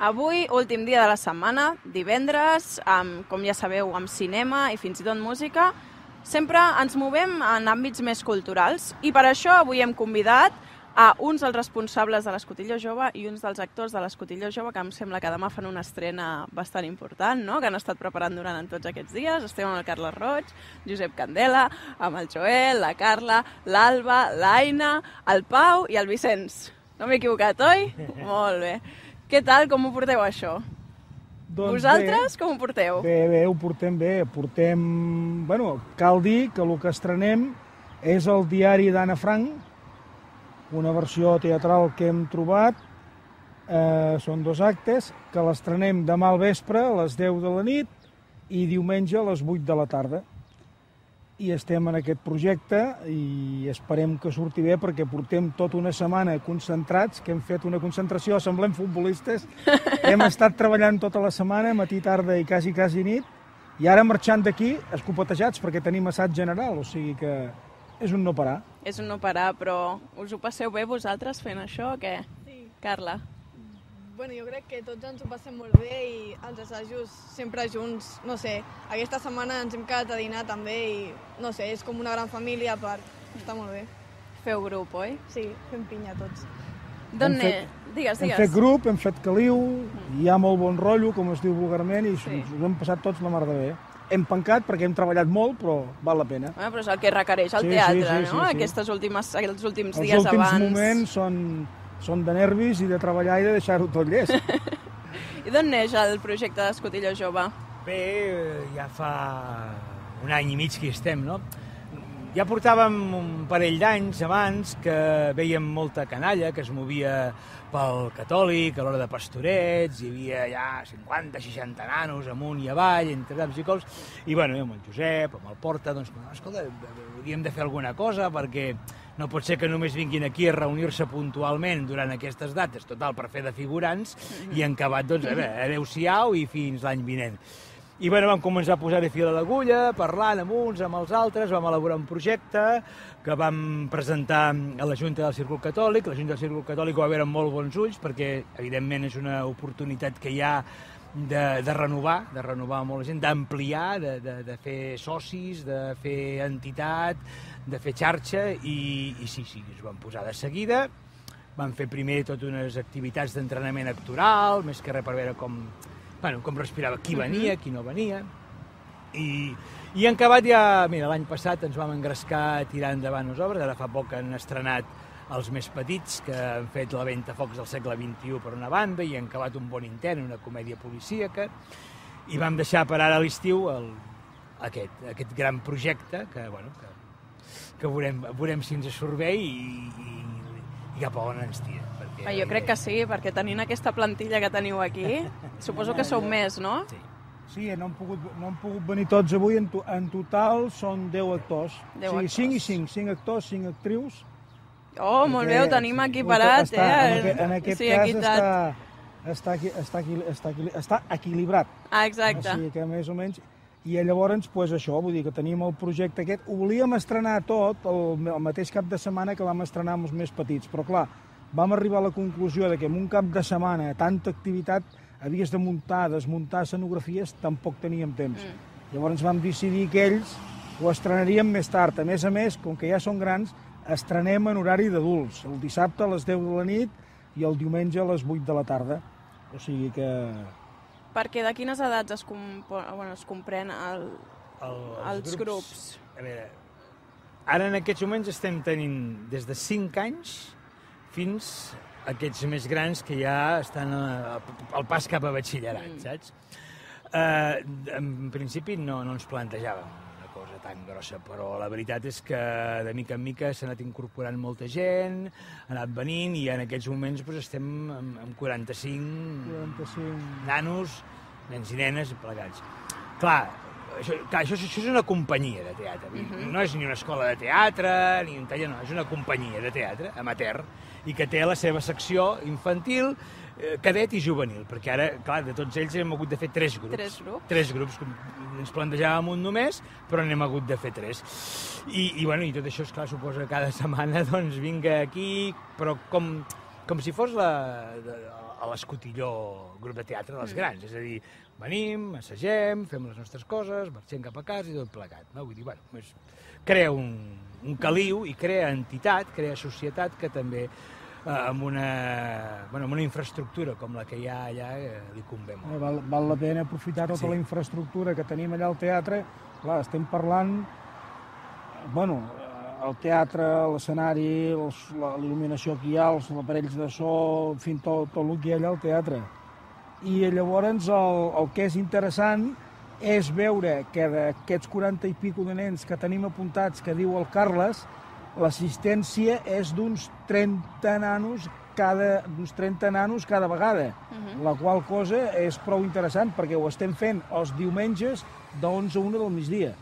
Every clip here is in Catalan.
Avui, últim dia de la setmana, divendres, amb, com ja sabeu, amb cinema i fins i tot música, sempre ens movem en àmbits més culturals i per això avui hem convidat a uns dels responsables de l'Escotillo Jove i uns dels actors de l'Escotillo Jove que em sembla que demà fan una estrena bastant important, no? que han estat preparant durant tots aquests dies. Estem amb el Carles Roig, Josep Candela, amb el Joel, la Carla, l'Alba, l'Aina, el Pau i el Vicenç. No m'he equivocat, oi? Molt bé. Què tal? Com ho porteu, això? Doncs Vosaltres com ho porteu? Bé, bé, ho portem bé. Portem... Bueno, cal dir que el que estrenem és el diari d'Anna Frank, una versió teatral que hem trobat. Eh, són dos actes, que l'estrenem demà al vespre a les 10 de la nit i diumenge a les 8 de la tarda. I estem en aquest projecte i esperem que surti bé perquè portem tota una setmana concentrats, que hem fet una concentració, semblem futbolistes. hem estat treballant tota la setmana, matí, tarda i quasi, quasi nit, i ara marxant d'aquí, escopetejats, perquè tenim assaig general, o sigui que és un no parar. És un no parar, però us ho passeu bé vosaltres fent això o què? Sí. Carla? Bueno, jo crec que tots ens ho passem molt bé i els assajos sempre junts, no sé, aquesta setmana ens hem quedat a dinar també i, no sé, és com una gran família per estar molt bé. Feu grup, oi? Sí, fem pinya tots. D'on Hem fet- Digues, Hem digues. fet grup, hem fet caliu, hi ha molt bon rotllo, com es diu vulgarment, i Sí. sí. ho hem passat tots la mar de bé. Hem pencat perquè hem treballat molt, però val la pena. Bueno, però és el que requereix el Sí, sí, teatre, sí, sí, no? sí. Aquestes últimes, els últims Els dies últims abans. moments són, són de nervis i de treballar i de deixar-ho tot llest. I d'on neix el projecte d'Escotillo Jove? Bé, ja fa un any i mig que hi estem, no? Ja portàvem un parell d'anys abans que veiem molta canalla que es movia pel catòlic, a l'hora de pastorets, hi havia ja 50-60 nanos amunt i avall, entre taps i cols, i bueno, amb el Josep, amb el Porta, doncs, escolta, hauríem de fer alguna cosa perquè no pot ser que només vinguin aquí a reunir-se puntualment durant aquestes dates, total, per fer de figurants, i en acabat, doncs, a veure, adeu-siau i fins l'any vinent. I bueno, vam començar a posar-hi fil a l'agulla, parlant amb uns, amb els altres, vam elaborar un projecte que vam presentar a la Junta del Círcul Catòlic. La Junta del Círcul Catòlic ho va veure amb molt bons ulls perquè, evidentment, és una oportunitat que hi ha de, de renovar, de renovar molt la gent, d'ampliar, de, de, de fer socis, de fer entitat, de fer xarxa, i, i sí, sí, es van posar de seguida. Van fer primer tot unes activitats d'entrenament actoral, més que res per veure com, bueno, com respirava, qui venia, qui no venia. I, i en acabat ja, mira, l'any passat ens vam engrescar a tirar endavant les obres, ara fa poc han estrenat els més petits, que han fet la venta focs del segle XXI per una banda, i han acabat un bon intern, una comèdia policíaca, i vam deixar per ara a l'estiu el, aquest, aquest gran projecte, que, bueno, que, que veurem, veurem si ens surt bé i, i, i cap a on ens tira. Perquè, Ah, jo crec que sí, perquè tenint aquesta plantilla que teniu aquí, suposo que sou més, no? Sí. Sí, no han pogut, no han pogut venir tots avui, en, to, en total són 10 actors. 10 o sigui, 5 i actors. 5, 5 actors, 5 actrius. Oh, molt bé, ho tenim sí, equiparat, està, eh? En en aquest sí, cas equitat. està, està, equi- està, equili- està, està equilibrat. Ah, exacte. O sigui que més o menys... I llavors, pues, això, vull dir que tenim el projecte aquest. Ho volíem estrenar tot el, el mateix cap de setmana que vam estrenar amb els més petits, però clar, vam arribar a la conclusió de que en un cap de setmana tanta activitat havies de muntar, desmuntar escenografies, tampoc teníem temps. Mm. Llavors vam decidir que ells ho estrenaríem més tard. A més a més, com que ja són grans, estrenem en horari d'adults, el dissabte a les 10 de la nit i el diumenge a les 8 de la tarda. O sigui que Perquè de quines edats es, compo... bueno, es comprèn el... El, Els grups. A veure, ara en aquests moments estem tenint des de 5 anys fins aquests més grans que ja estan al pas cap a batxillerat, mm. saps? Uh, en principi no, no ens plantejàvem una cosa tan grossa, però la veritat és que de mica en mica s'ha anat incorporant molta gent, ha anat venint i en aquests moments doncs, estem amb, amb 45 45... nanos, nens i nenes plegats. Clar, això, clar, això, això és una companyia de teatre. Uh -huh. No és ni una escola de teatre, ni un taller, no, és una companyia de teatre, amateur, i que té la seva secció infantil, eh, cadet i juvenil, perquè ara, clar, de tots ells hem hagut de fer tres grups. Tres grups. Tres grups, ens plantejàvem un només, però n'hem hagut de fer tres. I, i, bueno, i tot això, esclar, suposa que cada setmana doncs, vinga aquí, però com, com si fos la, de- a l'escotilló grup de teatre dels grans. És a dir, venim, assagem, fem les nostres coses, marxem cap a casa i tot plegat. No? Vull dir, bueno, és, crea un, un caliu i crea entitat, crea societat que també eh, amb, una, bueno, amb una infraestructura com la que hi ha allà eh, li convé molt. Eh, val, val la pena aprofitar tota Sí. la infraestructura que tenim allà al teatre. Clar, estem parlant, bueno, eh, el teatre, l'escenari, la- l'il·luminació que hi ha, els aparells de so, en fi, tot, tot el que hi ha allà al teatre. I llavors el, el que és interessant és veure que d'aquests 40 i pico de nens que tenim apuntats, que diu el Carles, l'assistència és d'uns 30 nanos cada, d'uns 30 nanos cada vegada, la qual cosa és prou interessant perquè ho estem fent els diumenges de 11 a 1 del migdia.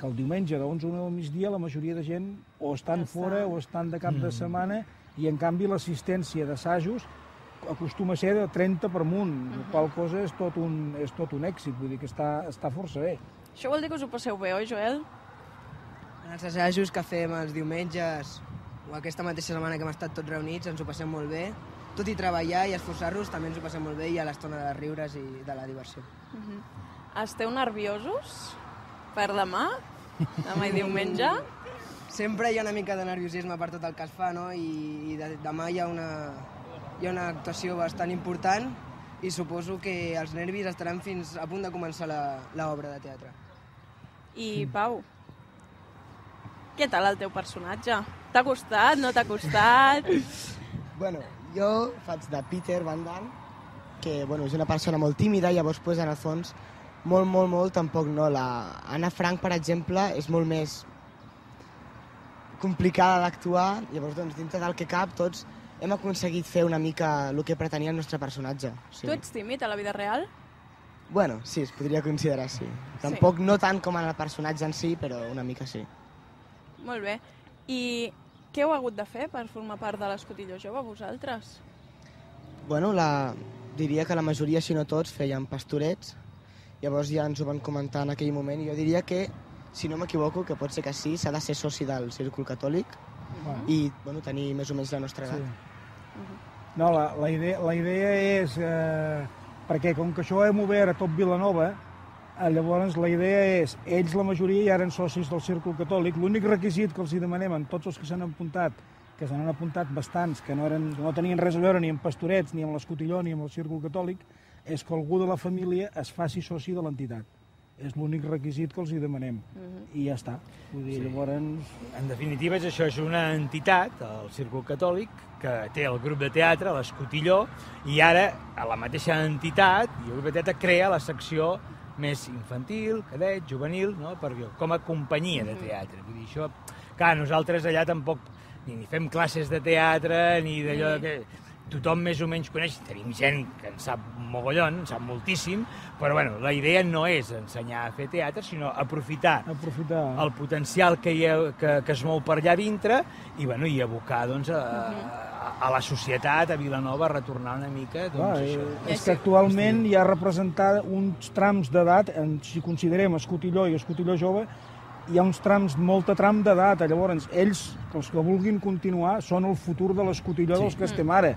Que el diumenge de 11 a 1 del migdia la majoria de gent o estan Ja fora o estan de cap de setmana i en canvi l'assistència d'assajos acostuma a ser de 30 per amunt, la qual cosa és tot, un, és tot un èxit, vull dir que està, està força bé. Això vol dir que us ho passeu bé, oi, Joel? En els assajos que fem els diumenges o aquesta mateixa setmana que hem estat tots reunits ens ho passem molt bé. Tot i treballar i esforçar-nos també ens ho passem molt bé i a l'estona de riures i de la diversió. Esteu nerviosos per demà? Demà i diumenge? Sempre hi ha una mica de nerviosisme per tot el que es fa, no? I, i de, demà hi ha, una, hi ha una actuació bastant important i suposo que els nervis estaran fins a punt de començar la- l'obra de teatre. I, Pau, què tal el teu personatge? T'ha costat, no t'ha costat? Bueno, jo faig de Peter Van Damme, que bueno, és una persona molt tímida, llavors pues, en el fons molt, molt, molt tampoc no. La Anna Frank, per exemple, és molt més complicada d'actuar, llavors doncs, dintre del que cap tots hem aconseguit fer una mica el que pretenia el nostre personatge. Sí. Tu ets tímid a la vida real? Bueno, sí, es podria considerar sí. Tampoc no tant com en el personatge en si, però una mica sí. Molt bé. I què heu hagut de fer per formar part de l'escotilló jove, vosaltres? Bueno, la, diria que la majoria, si no tots, feien pastorets. Llavors ja ens ho van comentar en aquell moment i jo diria que, si no m'equivoco, que pot ser que sí, s'ha de ser soci del Círcul Catòlic Bueno, i bueno, tenir més o menys la nostra sí. No, la, la, idea, la idea és... Eh, perquè com que això hem obert a tot Vilanova, eh, llavors la idea és, ells la majoria ja eren socis del Círcul Catòlic, l'únic requisit que els hi demanem a tots els que s'han apuntat, que s'han apuntat bastants, que no, eren, no tenien res a veure ni amb pastorets, ni amb l'escotilló, ni amb el Círcul Catòlic, és que algú de la família es faci soci de l'entitat. És l'únic requisit que els hi demanem. I ja està. Vull dir, Sí. llavors... En definitiva, és això, és una entitat, el Círcul Catòlic, que té el grup de teatre, l'Escotilló, i ara, a la mateixa entitat, i el grup de teatre crea la secció més infantil, cadet, juvenil, no? Perquè, com a companyia de teatre. Vull dir, això... Clar, nosaltres allà tampoc ni, ni fem classes de teatre, ni d'allò Sí. que tothom més o menys coneix, tenim gent que en sap mogollon, en sap moltíssim, però bueno, la idea no és ensenyar a fer teatre, sinó aprofitar Aprofitar... el potencial que, hi ha, que, que es mou per allà dintre i, bueno, i abocar doncs, a, a, a la societat, a Vilanova, a retornar una mica doncs, Clar, això. eh, és que actualment hi ha representat uns trams d'edat, si considerem escotilló i escotilló jove, hi ha uns trams, molta tram d'edat. Llavors, ells, els que vulguin continuar, són el futur de l'escotilló Sí. dels que estem ara.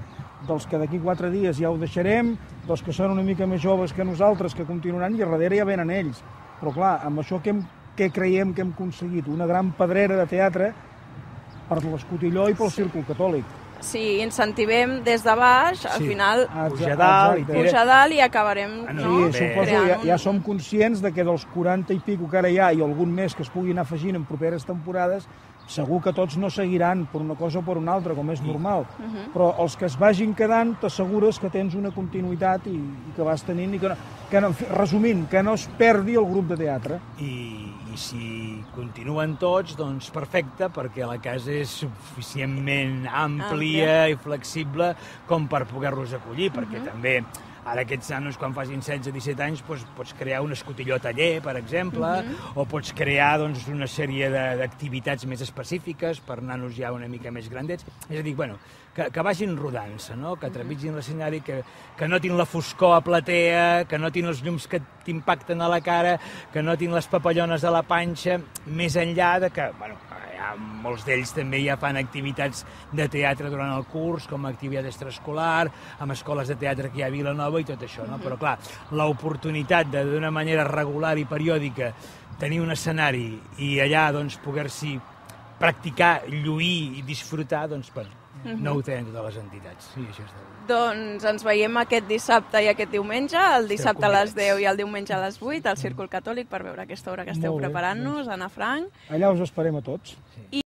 Dels que d'aquí quatre dies ja ho deixarem, dels que són una mica més joves que nosaltres, que continuaran, i a darrere ja venen ells. Però clar, amb això que, hem, que creiem que hem aconseguit, una gran pedrera de teatre per l'escotilló i pel círcul catòlic. Si incentivem des de baix, al Sí. final exa- dalt i exacte. tira- pujar a dalt i acabarem Ah, no, no? Sí, suposo, ja, ja som conscients de que dels 40 i pico que ara hi ha i algun més que es pugui anar afegint en properes temporades, segur que tots no seguiran per una cosa o per una altra, com és normal. Però els que es vagin quedant, t'assegures que tens una continuïtat i, i que vas tenint, i que no, que no, resumint, que no es perdi el grup de teatre. I, i si continuen tots, doncs perfecte, perquè la casa és suficientment àmplia Àmplia. i flexible com per poder-los acollir, perquè també ara aquests nanos, quan facin 16-17 anys, doncs, pots crear un escotilló taller, per exemple, o pots crear doncs, una sèrie de- d'activitats més específiques per nanos ja una mica més grandets. És a dir, bueno, que, que vagin rodant-se, no? que trepitgin l'escenari, que, que notin la foscor a platea, que notin els llums que t'impacten a la cara, que notin les papallones a la panxa, més enllà de que, bueno, molts d'ells també ja fan activitats de teatre durant el curs, com a activitat extraescolar, amb escoles de teatre que hi ha a Vilanova i tot això, no? Però, clar, l'oportunitat de, d'una manera regular i periòdica, tenir un escenari i allà, doncs, poder-s'hi practicar, lluir i disfrutar, doncs, bueno, no ho tenen totes les entitats. Sí, això està bé. Doncs ens veiem aquest dissabte i aquest diumenge, el dissabte a les convidats. 10 i el diumenge a les 8, al Círcul Catòlic, per veure aquesta obra que esteu preparant-nos, Anna Frank. Allà us esperem a tots.